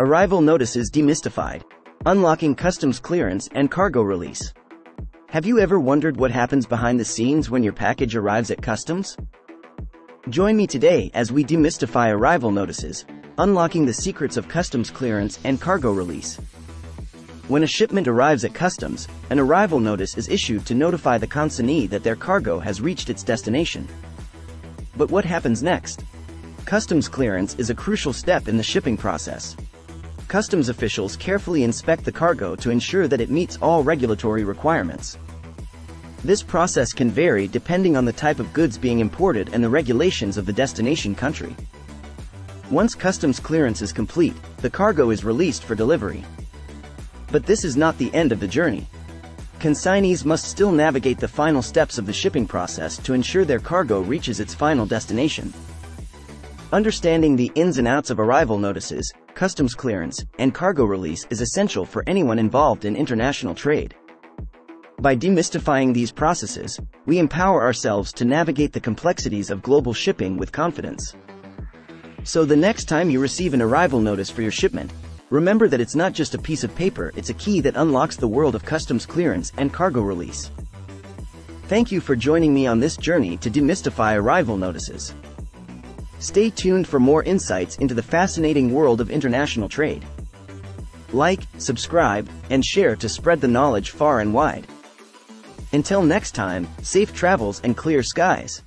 Arrival Notices Demystified. Unlocking Customs Clearance and Cargo Release. Have you ever wondered what happens behind the scenes when your package arrives at customs? Join me today as we demystify arrival notices, unlocking the secrets of customs clearance and cargo release. When a shipment arrives at customs, an arrival notice is issued to notify the consignee that their cargo has reached its destination. But what happens next? Customs clearance is a crucial step in the shipping process customs officials carefully inspect the cargo to ensure that it meets all regulatory requirements. This process can vary depending on the type of goods being imported and the regulations of the destination country. Once customs clearance is complete, the cargo is released for delivery. But this is not the end of the journey. Consignees must still navigate the final steps of the shipping process to ensure their cargo reaches its final destination. Understanding the ins and outs of arrival notices, customs clearance, and cargo release is essential for anyone involved in international trade. By demystifying these processes, we empower ourselves to navigate the complexities of global shipping with confidence. So the next time you receive an arrival notice for your shipment, remember that it's not just a piece of paper, it's a key that unlocks the world of customs clearance and cargo release. Thank you for joining me on this journey to demystify arrival notices. Stay tuned for more insights into the fascinating world of international trade. Like, subscribe, and share to spread the knowledge far and wide. Until next time, safe travels and clear skies.